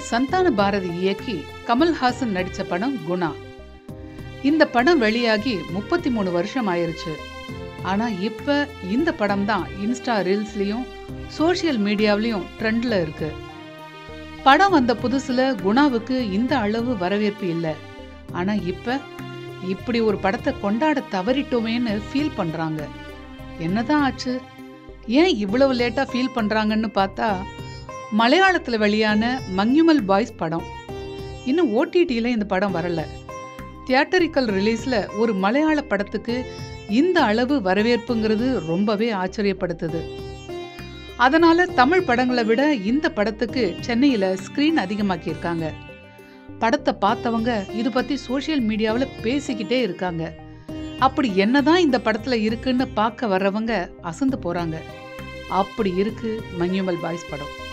நடிகர் சந்தான பாரதி இயக்கி கமல்ஹாசன் நடிச்ச படம் குணா. இந்த படம் வெளியாகி முப்பத்தி மூணு வருஷம் ஆயிருச்சு. ஆனா இப்ப இந்த படம் தான் இன்ஸ்டா ரீல்ஸ்லயும் சோஷியல் மீடியாவிலையும் ட்ரெண்ட்ல இருக்கு. படம் வந்த புதுசுல குணாவுக்கு இந்த அளவு வரவேற்பு இல்லை. ஆனா இப்ப இப்படி ஒரு படத்தை கொண்டாட தவறிட்டோமேன்னு ஃபீல் பண்றாங்க. என்னதான் ஆச்சு? ஏன் இவ்வளவு லேட்டா ஃபீல் பண்றாங்கன்னு பார்த்தா மலையாளத்தில் வெளியான மங்யுமல் பாய்ஸ் படம். இன்னும் ஓடிடியில் இந்த படம் வரல. தியேட்டரிக்கல் ரிலீஸில் ஒரு மலையாள படத்துக்கு இந்த அளவு வரவேற்புங்கிறது ரொம்பவே ஆச்சரியப்படுத்துது. அதனால் தமிழ் படங்களை விட இந்த படத்துக்கு சென்னையில் ஸ்க்ரீன் அதிகமாக்கியிருக்காங்க. படத்தை பார்த்தவங்க இது பற்றி சோஷியல் மீடியாவில் பேசிக்கிட்டே இருக்காங்க. அப்படி என்னதான் இந்த படத்தில் இருக்குன்னு பார்க்க வர்றவங்க அசந்து போகிறாங்க அப்படி இருக்கு மங்யுமல் பாய்ஸ் படம்.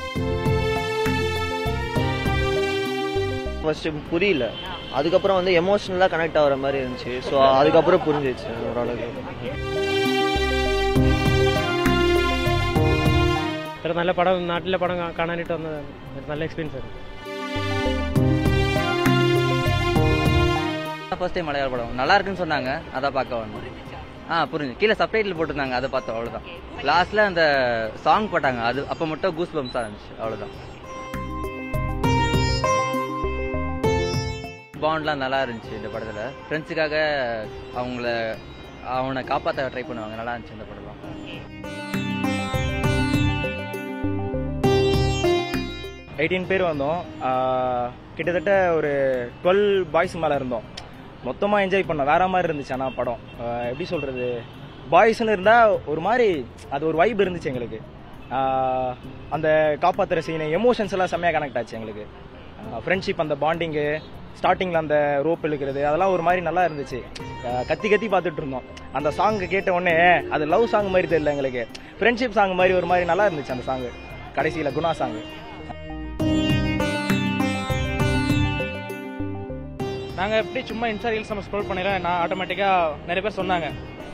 ஃபர்ஸ்ட் புரியல அதுக்கப்புறம் வந்து எமோஷனலாக கனெக்ட் ஆகிற மாதிரி இருந்துச்சு ஸோ அதுக்கப்புறம் புரிஞ்சிச்சு ஓரளவுக்கு ഒരു നല്ല പടം നാട്ടിലെ പടം കാ- കാണാനായിട്ട് വന്നതാണ് ഒരു നല്ല എക്സ്പീരിയൻസ് ആയിരുന്നു ஃபர்ஸ்ட் டைம் மலையாள படம் நல்லா இருக்குன்னு சொன்னாங்க அதான் பார்க்க வந்தோம் ஆ புரிஞ்சு கீழே சப்டைட்டில் போட்டிருந்தாங்க அதை பார்த்தோம் அவ்வளோதான் லாஸ்ட்ல அந்த சாங் போட்டாங்க அது அப்போ மட்டும் கூஸ் பம்ஸாக இருந்துச்சு அவ்வளோதான் பாண்ட்லாம் நல்லா இருந்துச்சு இந்த படத்தில். ஃப்ரெண்ட்ஸுக்காக அவங்கள அவனை காப்பாற்ற ட்ரை பண்ணுவாங்க. நல்லா இருந்துச்சு இந்த படம்லாம் எயிட்டீன் பேர் வந்தோம். கிட்டத்தட்ட ஒரு டுவெல் பாய்ஸ் மேலே இருந்தோம். மொத்தமாக என்ஜாய் பண்ணோம். வேற மாதிரி இருந்துச்சு ஆனால் படம். எப்படி சொல்கிறது பாய்ஸ்னு இருந்தால் ஒரு மாதிரி அது ஒரு வைப் இருந்துச்சு எங்களுக்கு. அந்த காப்பாற்றுற சீனு எமோஷன்ஸ் எல்லாம் செம்மையாக கனெக்ட் ஆச்சு எங்களுக்கு. ஃப்ரெண்ட்ஷிப் அந்த பாண்டிங்கு ஸ்டார்டிங்கில் அந்த ரோப் இழுக்கிறது அதெல்லாம் ஒரு மாதிரி நல்லா இருந்துச்சு. கத்தி கத்தி பார்த்துட்டு இருந்தோம். அந்த சாங் கேட்ட உடனே அது லவ் சாங் மாதிரி தெரியல எங்களுக்கு. ஃப்ரெண்ட்ஷிப் சாங் மாதிரி ஒரு மாதிரி நல்லா இருந்துச்சு அந்த சாங் கடைசியில் குணா சாங் நாங்கள் எப்படி சும்மா இன்ஸ்டா ரீல்ஸ் நம்ம ஸ்க்ரோல் பண்ணிடல நான் ஆட்டோமேட்டிக்காக நிறைய பேர் சொன்னாங்க.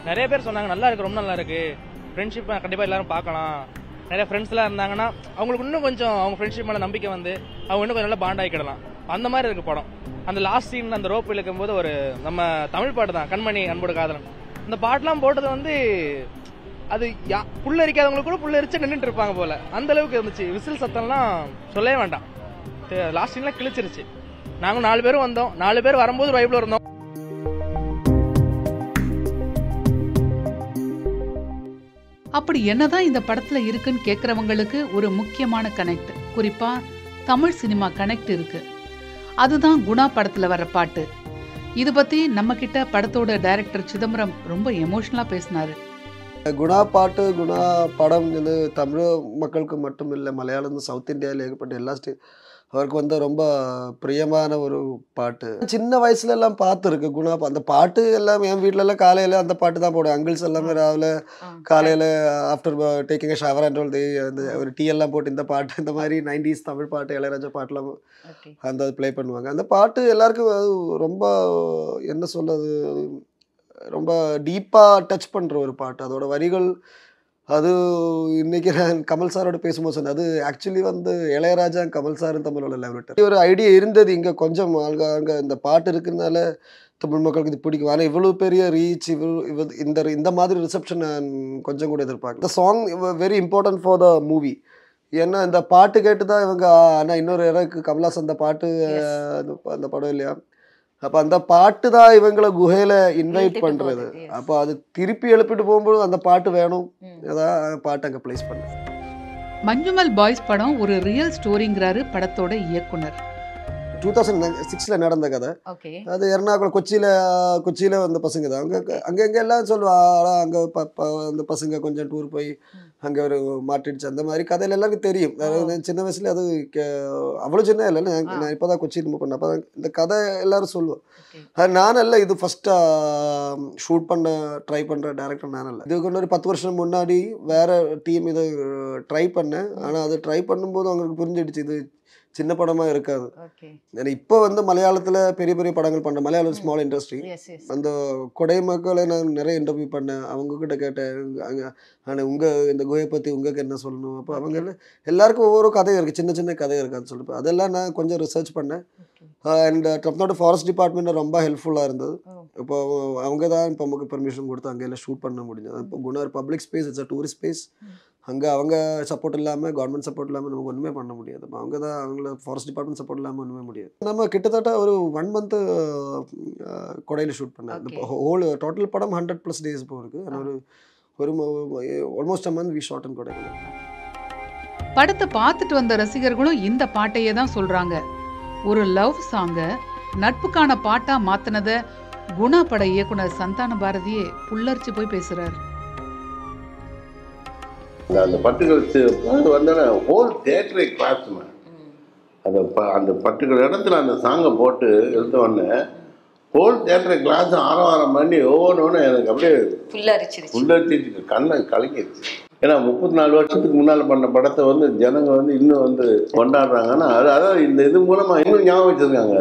நிறைய பேர் சொன்னாங்க நல்லா இருக்கு ரொம்ப நல்லா இருக்கு. ஃப்ரெண்ட்ஷிப் கண்டிப்பாக எல்லாரும் பார்க்கலாம். நிறைய ஃப்ரெண்ட்ஸ்லாம் இருந்தாங்கன்னா அவங்களுக்கு இன்னும் கொஞ்சம் அவங்க ஃப்ரெண்ட்ஷிப் மேலே நம்பிக்கை வந்து அவங்க இன்னும் கொஞ்சம் நல்லா பாண்ட் ஆகிக்கிடலாம் அந்த மாதிரி இருக்கு படம். அந்த லாஸ்ட் சீன் அந்த ரோப் இழுக்கும் போது ஒரு நம்ம தமிழ் பாட்டு தான் கண்மணி அன்போடு காதலன். இந்த பாட்டெலாம் போட்டது வந்து அது யா புள்ளரிக்காதவங்களுக்கு கூட புள்ள நின்றுட்டு இருப்பாங்க போல. அந்த அளவுக்கு இருந்துச்சு. விசில் சத்தம்லாம் சொல்லவே வேண்டாம். லாஸ்ட் சீன்லாம் கிழிச்சிருச்சு. நாங்கள் நாலு பேரும் வந்தோம். நாலு பேர் வரும்போது வைப்பில் இருந்தோம். அப்படி என்னதான் இந்த படத்துல இருக்குன்னு கேக்குறவங்களுக்கு ஒரு முக்கியமான கனெக்ட் குறிப்பா தமிழ் சினிமா கனெக்ட் இருக்கு. அதுதான் குணா படத்துல வர பாட்டு. இது பத்தி நம்ம கிட்ட படத்தோட டைரக்டர் சிதம்பரம் ரொம்ப எமோஷனலா பேசினாரு. குணா பாட்டு குணா படம் இது தமிழ் மக்களுக்கு மட்டும் இல்லை மலையாளம் சவுத் இந்தியாவில் ஏகப்பட்ட எல்லா ஸ்டே அவருக்கு வந்து ரொம்ப பிரியமான ஒரு பாட்டு. சின்ன வயசுல எல்லாம் பார்த்துருக்கு குணா அந்த பாட்டு எல்லாம் என் எல்லாம் காலையில அந்த பாட்டு தான் போடுவேன். அங்கிள்ஸ் எல்லாமே ராவில காலையில after taking shower and all அந்த ஒரு டீ எல்லாம் போட்டு இந்த பாட்டு இந்த மாதிரி நைன்டிஸ் தமிழ் பாட்டு இளையராஜா பாட்டுலாம் அந்த ப்ளே பண்ணுவாங்க. அந்த பாட்டு எல்லாருக்கும் ரொம்ப என்ன சொல்றது ரொம்ப டீப்பாக டச் பண்ணுற ஒரு பாட்டு. அதோட வரிகள் அது இன்னைக்கு நான் கமல் சாரோட பேசும்போது சொன்னேன். அது ஆக்சுவலி வந்து இளையராஜா கமல் சாரும் தமிழோட லெவலிட்டர் ஒரு ஐடியா இருந்தது. இங்கே கொஞ்சம் அங்கே அங்கே இந்த பாட்டு இருக்கிறதுனால தமிழ் மக்களுக்கு இது பிடிக்கும். ஆனால் இவ்வளோ பெரிய ரீச் இவ்வளோ இந்த இந்த மாதிரி ரிசப்ஷன் நான் கொஞ்சம் கூட எதிர்பார்க்கல. இந்த song very important for the movie ஏன்னா இந்த பாட்டு கேட்டு தான் இவங்க ஆனால் இன்னொரு இறக்கு கமலாஸ் அந்த பாட்டு அந்த படம் இல்லையா? அப்போ அந்த பாட்டு தான் இவங்களை குகையில இன்வைட் yes. அப்போ அது திருப்பி எழுப்பிட்டு போகும்போது அந்த பாட்டு வேணும். அதான் பாட்டு அங்கே ப்ளேஸ் பண்ணேன். மஞ்சுமல் பாய்ஸ் படம் ஒரு ரியல் ஸ்டோரிங்கிறாரு படத்தோட இயக்குனர். டூ தௌசண்ட் சிக்ஸில் நடந்த கதை. அது எர்ணாகுளம் கொச்சியில் கொச்சியில் வந்த பசங்க தான். அங்கே அங்கே இங்கே எல்லாம் சொல்லுவா அங்கே அந்த பசங்க கொஞ்சம் டூர் போய் அங்கே ஒரு மாட்டிடுச்சு. அந்த மாதிரி கதையில எல்லாருக்கும் தெரியும். சின்ன வயசுல அது கே- அவ்வளோ சின்ன இல்லை. நான் இப்போ தான் கொச்சி மூவ் பண்ணேன். அப்போ இந்த கதை எல்லாரும் சொல்லுவேன் அது நான் அல்ல இது ஃபஸ்ட்டாக ஷூட் பண்ண ட்ரை பண்ணுற டேரக்டர் நான் அல்ல. இதுக்கு ஒரு பத்து வருஷம் முன்னாடி வேற டீம் இதை ட்ரை பண்ணேன். ஆனால் அது ட்ரை பண்ணும்போது அவங்களுக்கு புரிஞ்சிடுச்சு. இது சின்ன படமாக இருக்காது. இப்போ வந்து மலையாளத்தில் பெரிய பெரிய படங்கள் பண்ணுற மலையாளம் ஸ்மால் இண்டஸ்ட்ரி அந்த கொடை மக்களை நான் நிறைய இன்டர்வியூ பண்ணேன். அவங்க கிட்ட கேட்டேன். அங்கே ஆனால் உங்கள் இந்த குகையை பற்றி உங்களுக்கு என்ன சொல்லணும்? அப்போ அவங்க எல்லாருக்கும் ஒவ்வொரு கதை இருக்குது சின்ன சின்ன கதை இருக்கான்னு சொல்லிட்டு. அதெல்லாம் நான் கொஞ்சம் ரிசர்ச் பண்ணேன். அண்ட் தமிழ்நாடு ஃபாரஸ்ட் டிபார்ட்மெண்ட் ரொம்ப ஹெல்ப்ஃபுல்லாக இருந்தது. இப்போ அவங்க தான் இப்போ நமக்கு பெர்மிஷன் கொடுத்து அங்கே எல்லாம் ஷூட் பண்ண முடிஞ்சது. இப்போ குணார் public space it's a tourist space அங்கே அவங்க சப்போர்ட் இல்லாமல் கவர்மெண்ட் சப்போர்ட் இல்லாமல் நமக்கு ஒன்றுமே பண்ண முடியாது. அவங்க தான் அவங்கள ஃபாரஸ்ட் டிபார்ட்மெண்ட் சப்போர்ட் இல்லாமல் ஒன்றுமே முடியாது. நம்ம கிட்டத்தட்ட ஒரு ஒன் மந்த்து கொடையில் ஷூட் பண்ணேன். ஹோல் டோட்டல் படம் ஹண்ட்ரட் ப்ளஸ் டேஸ் ஆனால் ஒரு ஒரு almost a month we shot and Kodaikanal. படத்தை பார்த்துட்டு வந்த ரசிகர்களும் இந்த பாட்டையே தான் சொல்றாங்க. ஒரு லவ் சாங்கை நட்புக்கான பாட்டா மாத்தினத குணா பட இயக்குனர் சந்தான பாரதியே புல்லரிச்சு போய் பேசுறாரு. அந்த பட்டுகள் வந்தோடனே ஹோல் தேட்டரை கிளாஸ்மே அந்த ப அந்த பட்டுகள் இடத்துல அந்த சாங்கை போட்டு எழுத உடனே ஹோல் தேட்டரை கிளாஸ் ஆரவாரம் பண்ணி ஒவ்வொன்று எனக்கு அப்படியே புல்லரிச்சிருச்சு. உள்ளடிச்சு கண்ணை கலங்கிடுச்சு ஏன்னா முப்பத்தி நாலு வருஷத்துக்கு முன்னால் பண்ண படத்தை வந்து ஜனங்க வந்து இன்னும் வந்து கொண்டாடுறாங்கன்னா அது அதாவது இந்த இது மூலமாக இன்னும் ஞாபகம் வச்சிருக்காங்க.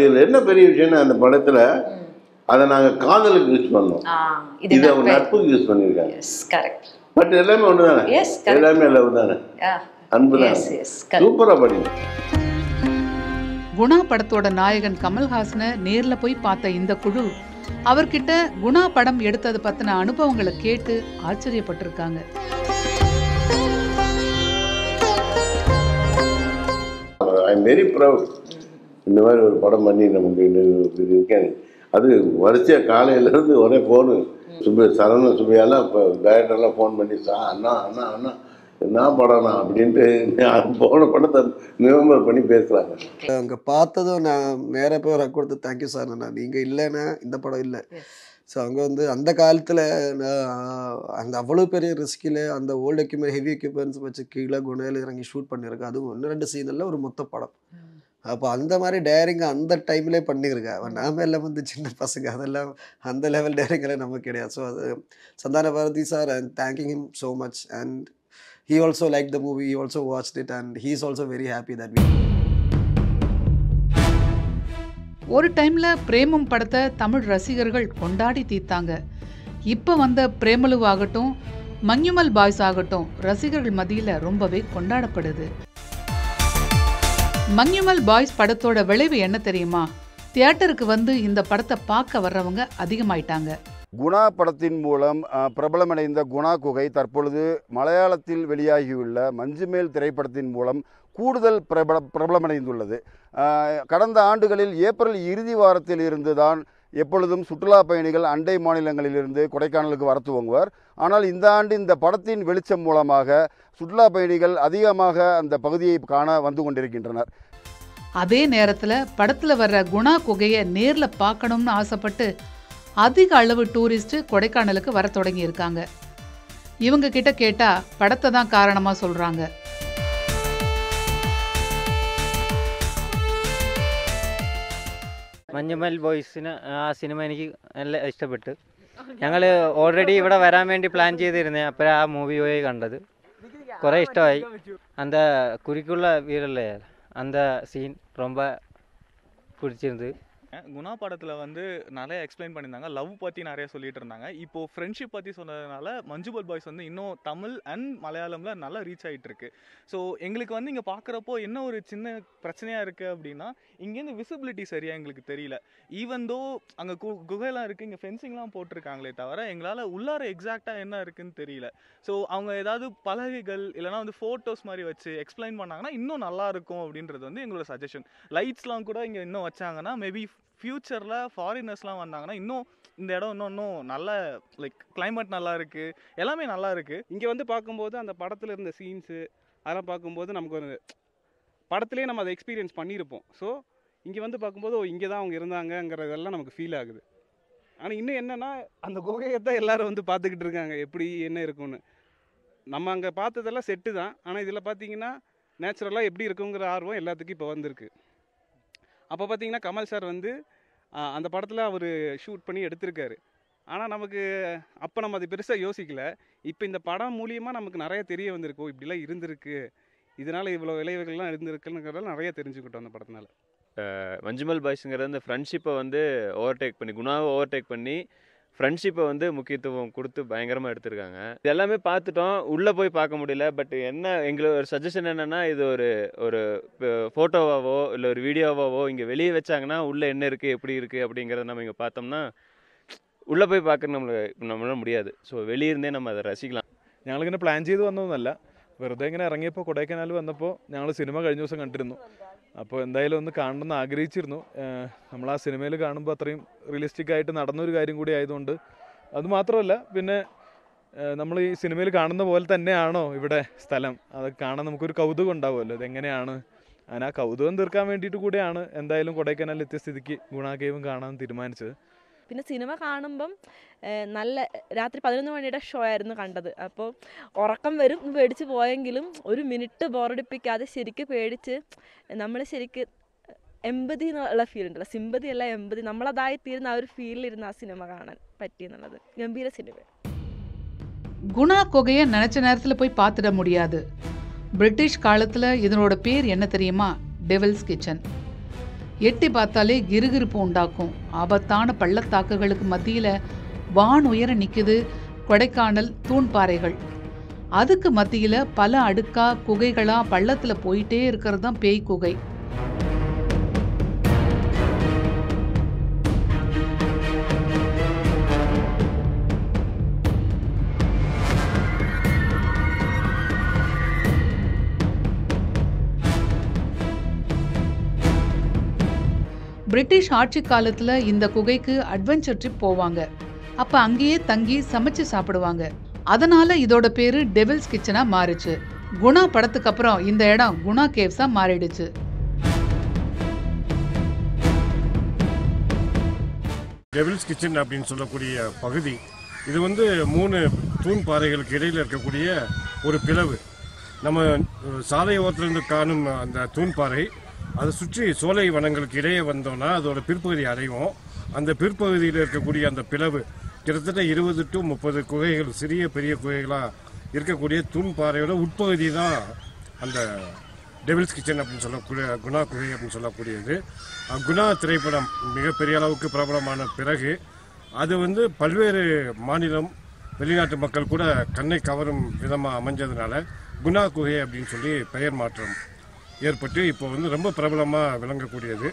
ஆ. பட் இதில் என்ன பெரிய விஷயம்னா அந்த படத்தில் அதை நாங்கள் காதலுக்கு யூஸ் பண்ணோம். இது அவங்க நட்புக்கு யூஸ் பண்ணியிருக்காங்க. எஸ் கரெக்ட் பட் எல்லாமே ஒன்று தானே எல்லாமே லவ் தானே? அன்பு தானே? எஸ் எஸ் கரெக்ட் சூப்பராக குணா படத்தோட நாயகன் கமல்ஹாசனை நேர்ல போய் பார்த்த இந்த குழு அவர்கிட்ட குணா படம் எடுத்தது பத்தின அனுபவங்களை கேட்டு ஆச்சரியப்பட்டிருக்காங்க. ஐ எம் வெரி ப்ரவுட் இந்த மாதிரி ஒரு படம் பண்ணி நமக்கு இருக்கேன். அது வரிசையாக காலையிலேருந்து ஒரே ஃபோனு சுப சரவண சுபையாலாம் இப்போ டைரக்டர்லாம் ஃபோன் பண்ணி சா அண்ணா அண்ணா அண்ணா என்ன படம்ண்ணா அப்படின்ட்டு போன படத்தை நிவம்பர் பண்ணி பேசுகிறாங்க அங்கே பார்த்ததும் நான் நேராக போய் ரெக் கொடுத்து தேங்க்யூ சார் நான் நீங்கள் இல்லைன்னா இந்த படம் இல்லை. ஸோ அங்கே வந்து அந்த காலத்தில் அந்த அவ்வளோ பெரிய ரிஸ்கில் அந்த ஓல்டு எக்யூப்மெண்ட் ஹெவி எக்யூப்மெண்ட்ஸ் வச்சு கீழே குணையில் இறங்கி ஷூட் பண்ணியிருக்கேன் அதுவும் ஒன்று ரெண்டு சீனில் ஒரு மொத்த படம். அப்போ அந்த மாதிரி டேரிங் அந்த டைம்லேயே பண்ணியிருக்கா அவன் நாம எல்லாம் வந்து சின்ன பசங்க அதெல்லாம் அந்த லெவல் டேரிங்கெல்லாம் நமக்கு கிடையாது. ஸோ அது Santhana Bharathi sir and thanking him so much and he also like the movie he also watch it and he is also very happy that we ஒரு டைமில் பிரேமம் படத்தை தமிழ் ரசிகர்கள் கொண்டாடி தீர்த்தாங்க. இப்போ வந்த பிரேமலு ஆகட்டும் மஞ்சுமல் பாய்ஸ் ஆகட்டும் ரசிகர்கள் மத்தியில் ரொம்பவே கொண்டாடப்படுது. மங்யுமல் பாய்ஸ் படத்தோட விளைவு என்ன தெரியுமா? தியேட்டருக்கு வந்து இந்த படத்தை பார்க்க வர்றவங்க அதிகமாயிட்டாங்க. குணா படத்தின் மூலம் பிரபலமடைந்த குணா குகை தற்பொழுது மலையாளத்தில் வெளியாகியுள்ள மஞ்சுமேல் திரைப்படத்தின் மூலம் கூடுதல் பிரபல பிரபலமடைந்துள்ளது. கடந்த ஆண்டுகளில் ஏப்ரல் இறுதி வாரத்தில் இருந்துதான் எப்பொழுதும் சுற்றுலா பயணிகள் அண்டை மாநிலங்களிலிருந்து கொடைக்கானலுக்கு வர துவங்குவார் ஆனால் இந்த ஆண்டு இந்த படத்தின் வெளிச்சம் மூலமாக சுற்றுலா பயணிகள் அதிகமாக அந்த பகுதியை காண வந்து கொண்டிருக்கின்றனர். அதே நேரத்தில் படத்தில் வர்ற குணா குகையை நேரில் பார்க்கணும்னு ஆசைப்பட்டு அதிக அளவு டூரிஸ்ட் கொடைக்கானலுக்கு வர தொடங்கி இருக்காங்க இவங்க கிட்ட கேட்டால் படத்தை தான் காரணமாக சொல்கிறாங்க മഞ്ഞുമൽ ബോയ്സിന് ആ സിനിമ എനിക്ക് നല്ല ഇഷ്ടപ്പെട്ടു ഞങ്ങൾ ഓൾറെഡി ഇവിടെ വരാൻ വേണ്ടി പ്ലാൻ ചെയ്തിരുന്നേ അപ്പോഴാ ആ മൂവി പോയി കണ്ടത് കുറേ ഇഷ്ടമായി அந்த குறிக்குள்ள வீரல்ல அந்த சீன் ரொம்ப பிடிச்சிருந்து குணா படத்தில் வந்து நிறைய எக்ஸ்பிளைன் பண்ணியிருந்தாங்க. லவ் பற்றி நிறைய சொல்லிட்டு இருந்தாங்க. இப்போ ஃப்ரெண்ட்ஷிப் பற்றி சொன்னதுனால மஞ்சுபல் பாய்ஸ் வந்து இன்னும் தமிழ் அண்ட் மலையாளமில் நல்லா ரீச் ஆகிட்டு இருக்கு. ஸோ எங்களுக்கு வந்து இங்கே பார்க்குறப்போ என்ன ஒரு சின்ன பிரச்சனையாக இருக்குது அப்படின்னா இங்கேருந்து விசிபிலிட்டி சரியாக எங்களுக்கு தெரியல. ஈவன் தோ அங்கே கு குகையெல்லாம் இருக்குது இங்கே ஃபென்சிங்லாம் போட்டிருக்காங்களே தவிர எங்களால் உள்ளார எக்ஸாக்டாக என்ன இருக்குதுன்னு தெரியல. ஸோ அவங்க ஏதாவது பலகைகள் இல்லைனா வந்து ஃபோட்டோஸ் மாதிரி வச்சு எக்ஸ்பிளைன் பண்ணாங்கன்னா இன்னும் நல்லா இருக்கும் அப்படின்றது வந்து எங்களோட சஜஷன் லைட்ஸ்லாம் கூட இங்கே இன்னும் வச்சாங்கன்னா மேபி ஃப்யூச்சரில் ஃபாரினர்ஸ்லாம் வந்தாங்கன்னா இன்னும் இந்த இடம் இன்னும் இன்னும் நல்ல லைக் கிளைமேட் நல்லா இருக்குது எல்லாமே நல்லா இருக்குது இங்கே வந்து பார்க்கும்போது அந்த படத்தில் இருந்த சீன்ஸு அதெல்லாம் பார்க்கும்போது நமக்கு ஒரு படத்துலேயே நம்ம அதை எக்ஸ்பீரியன்ஸ் பண்ணியிருப்போம். ஸோ இங்கே வந்து பார்க்கும்போது இங்கே தான் அவங்க இருந்தாங்கங்கிறதெல்லாம் நமக்கு ஃபீல் ஆகுது. ஆனால் இன்னும் என்னென்னா அந்த குகையை தான் எல்லோரும் வந்து பார்த்துக்கிட்டு இருக்காங்க. எப்படி என்ன இருக்கும்னு. நம்ம அங்கே பார்த்ததெல்லாம் செட்டு தான். ஆனால் இதில் பார்த்தீங்கன்னா நேச்சுரலாக எப்படி இருக்குங்கிற ஆர்வம் எல்லாத்துக்கும் இப்போ வந்திருக்கு. அப்போ பார்த்தீங்கன்னா கமல் சார் வந்து அந்த படத்தில் அவர் ஷூட் பண்ணி எடுத்திருக்காரு. ஆனால் நமக்கு அப்போ நம்ம அது பெருசாக யோசிக்கல. இப்போ இந்த படம் மூலியமாக நமக்கு நிறைய தெரிய வந்திருக்கு இப்படிலாம் இருந்திருக்கு. இதனால் இவ்வளோ விளைவுகள்லாம் இருந்திருக்குங்கிறதெல்லாம் நிறைய தெரிஞ்சுக்கிட்டோம் அந்த படத்தினால. மஞ்சுமல் பாய்ஸுங்கிறது அந்த ஃப்ரெண்ட்ஷிப்பை வந்து ஓவர்டேக் பண்ணி குணாவை ஓவர்டேக் பண்ணி ஃப்ரெண்ட்ஷிப்பை வந்து முக்கியத்துவம் கொடுத்து பயங்கரமாக எடுத்திருக்காங்க. இது எல்லாமே பார்த்துட்டோம். உள்ளே போய் பார்க்க முடியல. பட் என்ன எங்களோட ஒரு சஜஷன் என்னென்னா இது ஒரு ஒரு ஃபோட்டோவாவோ இல்லை ஒரு வீடியோவாவோ இங்கே வெளியே வச்சாங்கன்னா உள்ளே என்ன இருக்குது எப்படி இருக்குது அப்படிங்கிறத நம்ம இங்கே பார்த்தோம்னா உள்ளே போய் பார்க்க നമ്മൾ നമ്മളെ முடியாது. ஸோ வெளியிருந்தே நம்ம அதை ரசிக்கலாம். ഞങ്ങളിങ്ങനെ പ്ലാൻ ചെയ്ത് വന്നതൊന്നല്ല വെറുതെ ഇങ്ങനെ ഇറങ്ങിയപ്പോൾ കൊടൈക്കനാൽ വന്നപ്പോൾ ഞങ്ങൾ സിനിമ കഴിഞ്ഞ ദിവസം കണ്ടിരുന്നു. അപ്പോൾ എന്തായാലും ഒന്ന് കാണണമെന്ന് ആഗ്രഹിച്ചിരുന്നു. നമ്മൾ ആ സിനിമയിൽ കാണുമ്പോൾ അത്രയും റിയലിസ്റ്റിക് ആയിട്ട് നടന്നൊരു കാര്യം കൂടി ആയതുകൊണ്ട് അത് മാത്രമല്ല പിന്നെ നമ്മൾ ഈ സിനിമയിൽ കാണുന്ന പോലെ തന്നെയാണോ ഇവിടെ സ്ഥലം? അത് കാണാൻ നമുക്കൊരു കൗതുകം ഉണ്ടാവുമല്ലോ. ഇതെങ്ങനെയാണ്? അങ്ങനെ ആ കൗതുകം തീർക്കാൻ വേണ്ടിയിട്ട് കൂടിയാണ് എന്തായാലും കൊടൈക്കനാൽ എത്തിയ സ്ഥിതിക്ക് ഗുണാ കേവും കാണാൻ തീരുമാനിച്ചത്. പിന്നെ സിനിമ കാണുമ്പം ഏഹ്, നല്ല രാത്രി പതിനൊന്ന് മണിയുടെ ഷോ ആയിരുന്നു കണ്ടത് അപ്പോൾ ഉറക്കം വരും എന്ന് പേടിച്ച് പോയെങ്കിലും ഒരു മിനിറ്റ് ബോറടിപ്പിക്കാതെ ശരിക്ക് പേടിച്ച് നമ്മൾ ശരിക്ക് എമ്പതി എന്നുള്ള ഫീൽ ഉണ്ടല്ലോ സിമ്പതി അല്ല എമ്പതി നമ്മളതായി തീരുന്ന ആ ഒരു ഫീലിലിരുന്ന് ആ സിനിമ കാണാൻ പറ്റി എന്നുള്ളത് ഗംഭീര സിനിമ குணா குகையை நினைச்ச நேரத்துல போய் பார்த்துட முடியாது பிரிட்டிஷ் காலத்துல இதனோட பேர் என்ன தெரியுமா டெவில்ஸ் கிச்சன் எட்டி பார்த்தாலே கிருகிருப்பு உண்டாக்கும். ஆபத்தான பள்ளத்தாக்குகளுக்கு மத்தியில் வான் உயர நிற்குது கொடைக்கானல் தூண்பாறைகள். அதுக்கு மத்தியில் பல அடுக்கா குகைகளாக பள்ளத்தில் போயிட்டே இருக்கிறது தான் பேய் குகை. பிரிட்டிஷ் ஆட்சி காலத்துல இந்த குகைக்கு அட்வென்ச்சர் ட்ரிப் போவாங்க. அப்ப அங்கேயே தங்கி சமைச்சு சாப்பிடுவாங்க. அதனால இதோட பேரு டெவில்ஸ் கிச்சனா மாறுச்சு. குணா படத்துக்கு அப்புறம் இந்த இடம் குணா கேவ்ஸா மாறிடுச்சு. டெவில்ஸ் கிச்சன் அப்படின்னு சொல்லக்கூடிய பகுதி இது வந்து மூணு தூண் பாறைகளுக்கு இடையில் இருக்கக்கூடிய ஒரு பிளவு. நம்ம அஹ், சாலை ஓரத்திலிருந்து காணும் அந்த தூண் பாறை அதை சுற்றி சோலை வனங்களுக்கு இடையே வந்தோம்னா அதோட பிற்பகுதி அடைவோம். அந்த பிற்பகுதியில் இருக்கக்கூடிய அந்த பிளவு கிட்டத்தட்ட இருபது டு முப்பது குகைகள் சிறிய பெரிய குகைகளாக இருக்கக்கூடிய தூண் பாறையோட உட்பகுதி தான் அந்த டெவில்ஸ் கிச்சன் அப்படின்னு சொல்லக்கூடிய குணா குகை அப்படின்னு சொல்லக்கூடியது. குணா திரைப்படம் மிகப்பெரிய அளவுக்கு பிரபலமான பிறகு அது வந்து பல்வேறு மாநிலம் வெளிநாட்டு மக்கள் கூட கண்ணை கவரும் விதமாக அமைஞ்சதுனால குணா குகை அப்படின்னு சொல்லி பெயர் மாற்றம் ஏற்பட்டு இப்போ வந்து ரொம்ப பிரபலமாக விளங்கக்கூடியது.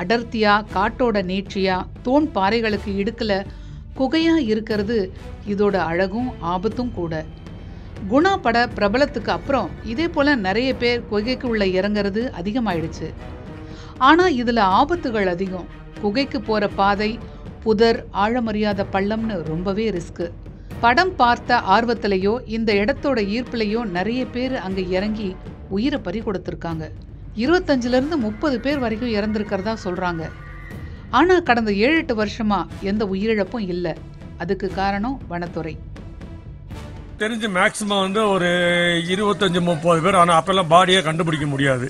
அடர்த்தியா காட்டோட நீட்சியா தோன் பாறைகளுக்கு இடுக்கல குகையா இருக்கிறது இதோட அழகும் ஆபத்தும் கூட. குணா பட பிரபலத்துக்கு அப்புறம் இதே போல நிறைய பேர் குகைக்கு உள்ள இறங்குறது அதிகமாயிடுச்சு. ஆனா இதுல ஆபத்துகள் அதிகம். குகைக்கு போற பாதை புதர் ஆழமறியாத பள்ளம்னு ரொம்பவே ரிஸ்க் படம் பார்த்த ஆர்வத்திலையோ இந்த இடத்தோட ஈர்ப்பிலையோ நிறைய பேர் அங்க இறங்கி உயிரை பறி கொடுத்துருக்காங்க. இருபத்தஞ்சுல இருந்து முப்பது பேர் வரைக்கும் இறந்துருக்கிறதா சொல்றாங்க. ஆனா கடந்த ஏழு எட்டு வருஷமா எந்த உயிரிழப்பும் இல்லை. அதுக்கு காரணம் வனத்துறை. தெரிஞ்சு மேக்ஸிமம் வந்து ஒரு இருபத்தஞ்சு முப்பது பேர். ஆனால் அப்போல்லாம் பாடியை கண்டுபிடிக்க முடியாது.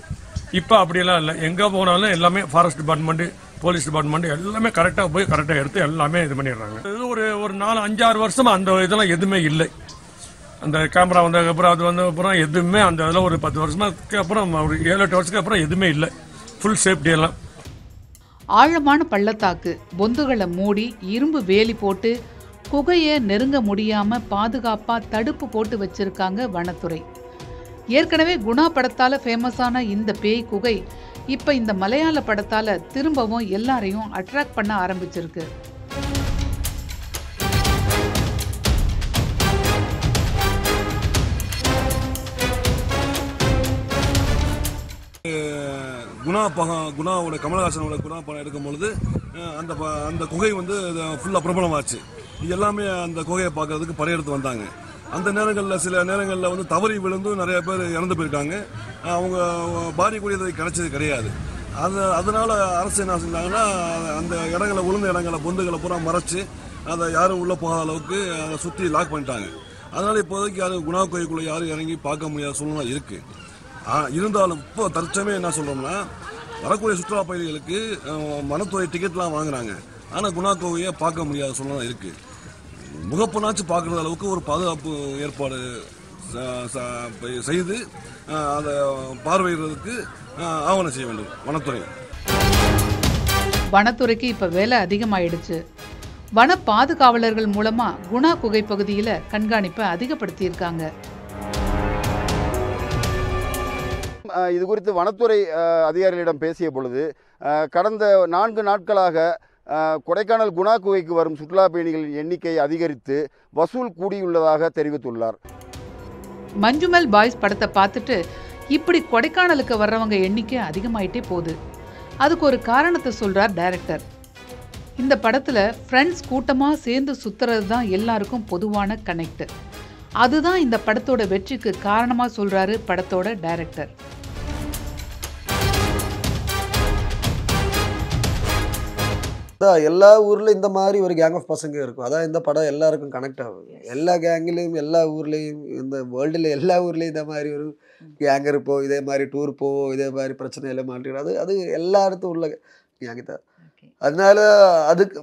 இப்போ அப்படியெல்லாம் இல்லை. எங்கே போனாலும் எல்லாமே ஃபாரஸ்ட் டிபார்ட்மெண்ட்டு போலீஸ் டிபார்ட்மெண்ட் எல்லாமே கரெக்டாக போய் கரெக்டாக எடுத்து எல்லாமே இது பண்ணிடுறாங்க. இது ஒரு ஒரு நாலு அஞ்சாறு வருஷமா அந்த இதெல்லாம் எதுவுமே இல்லை. அந்த கேமரா வந்ததுக்கப்புறம் அது வந்த அப்புறம் எதுவுமே அந்த இதில் ஒரு பத்து வருஷமாக்கு அப்புறம் ஒரு ஏழு எட்டு வருஷத்துக்கு அப்புறம் எதுவுமே இல்லை. ஃபுல் சேஃப்டி எல்லாம். ஆழமான பள்ளத்தாக்கு பொந்துகளை மூடி இரும்பு வேலி போட்டு குகையை நெருங்க முடியாமல் பாதுகாப்பாக தடுப்பு போட்டு வச்சிருக்காங்க வனத்துறை. ஏற்கனவே குணா படத்தால் ஃபேமஸான இந்த பேய் குகை இப்போ இந்த மலையாள படத்தால் திரும்பவும் எல்லாரையும் அட்ராக்ட் பண்ண ஆரம்பிச்சிருக்கு. குணா பகம் குணாவோட கமலஹாசனோட குணா படம் எடுக்கும் பொழுது அந்த ப- அந்த குகை வந்து ஃபுல்லாக பிரபலமாச்சு. இது எல்லாமே அந்த குகையை பார்க்கறதுக்கு படையெடுத்து வந்தாங்க. அந்த நேரங்களில் சில நேரங்களில் வந்து தவறி விழுந்து நிறைய பேர் இறந்து போயிருக்காங்க. அவங்க பாதிக்கூடியதை கிடைச்சது கிடையாது. அது அதனால் அரசு என்ன செஞ்சாங்கன்னா அந்த இடங்களை உளுந்த இடங்களை பொந்துகளை பூரா மறைச்சு அதை யாரும் உள்ளே போகாத அளவுக்கு அதை சுற்றி லாக் பண்ணிட்டாங்க. அதனால் இப்போதைக்கு யாரும் குணா கோயிலுக்குள்ளே யாரும் இறங்கி பார்க்க முடியாத சூழ்நிலை இருக்குது இருந்தாலும் இப்போ தற்சமயம் என்ன சொல்கிறோம்னா வரக்கூடிய சுற்றுலா பயணிகளுக்கு மனத்துறை டிக்கெட்லாம் வாங்குறாங்க. ஆனால் குணா கோவையை பார்க்க முடியாத சூழ்நிலை இருக்குது முகப்புனாச்சும் பார்க்குற அளவுக்கு ஒரு பாதுகாப்பு ஏற்பாடு செய்து அதை பார்வையிடுறதுக்கு ஆவணம் செய்ய வேண்டும். வனத்துறை. வனத்துறைக்கு இப்ப வேலை அதிகமாயிடுச்சு. வன பாதுகாவலர்கள் மூலமா குணா குகை பகுதியில கண்காணிப்பை அதிகப்படுத்தியிருக்காங்க. இது குறித்து வனத்துறை அதிகாரிகளிடம் பேசிய பொழுது கடந்த நான்கு நாட்களாக கொடைக்கானல் குணா குகைக்கு வரும் சுற்றுலா பயணிகளின் எண்ணிக்கை அதிகரித்து வசூல் கூடியுள்ளதாக தெரிவித்துள்ளார். மஞ்சுமல் பாய்ஸ் படத்தை பார்த்துட்டு இப்படி கொடைக்கானலுக்கு வர்றவங்க எண்ணிக்கை அதிகமாயிட்டே போகுது. அதுக்கு ஒரு காரணத்தை சொல்றார் டைரக்டர். இந்த படத்துல ஃப்ரெண்ட்ஸ் கூட்டமா சேர்ந்து சுத்துறது தான் எல்லாருக்கும் பொதுவான கனெக்ட் அதுதான் இந்த படத்தோட வெற்றிக்கு காரணமா சொல்றாரு படத்தோட டைரக்டர். அதான் எல்லா ஊர்லயும் இந்த மாதிரி ஒரு கேங் ஆஃப் பசங்க இருக்கும். அதான் இந்த படம் எல்லாருக்கும் கனெக்ட் ஆகும். எல்லா கேங்லேயும் எல்லா ஊர்லேயும் இந்த வேர்ல்டில் எல்லா ஊர்லேயும் இந்த மாதிரி ஒரு கேங் இருப்போம். இதே மாதிரி டூர் போவோம். இதே மாதிரி பிரச்சனையில மாட்டிடும் அது அது எல்லா இடத்தும் உள்ள கேங் தான். அதனால அதுக்கு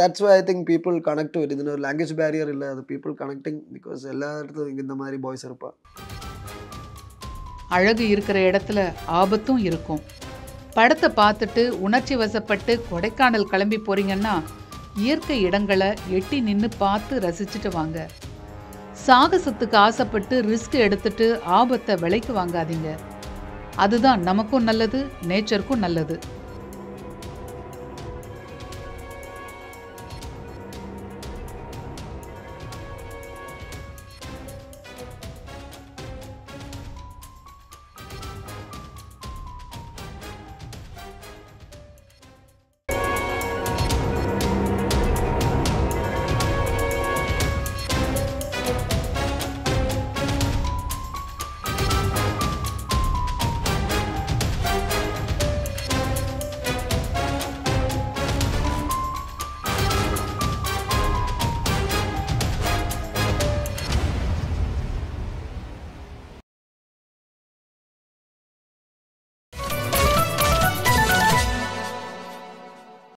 that's why I think people connect with இது ஒரு லாங்குவேஜ் பேரியர் இல்லை. அது பீப்புள் கனெக்டிங் பிகாஸ் எல்லா இடத்தும் இந்த மாதிரி பாய்ஸ் இருப்பான் அழகு இருக்கிற இடத்துல ஆபத்தும் இருக்கும். படத்தை பார்த்துட்டு உணர்ச்சி வசப்பட்டு கொடைக்கானல் கிளம்பி போறீங்கன்னா இயற்கை இடங்களை எட்டி நின்று பார்த்து ரசிச்சுட்டு வாங்க. சாகசத்துக்கு ஆசைப்பட்டு ரிஸ்க் எடுத்துட்டு ஆபத்தை விலைக்கு வாங்காதீங்க. அதுதான் நமக்கும் நல்லது நேச்சருக்கும் நல்லது.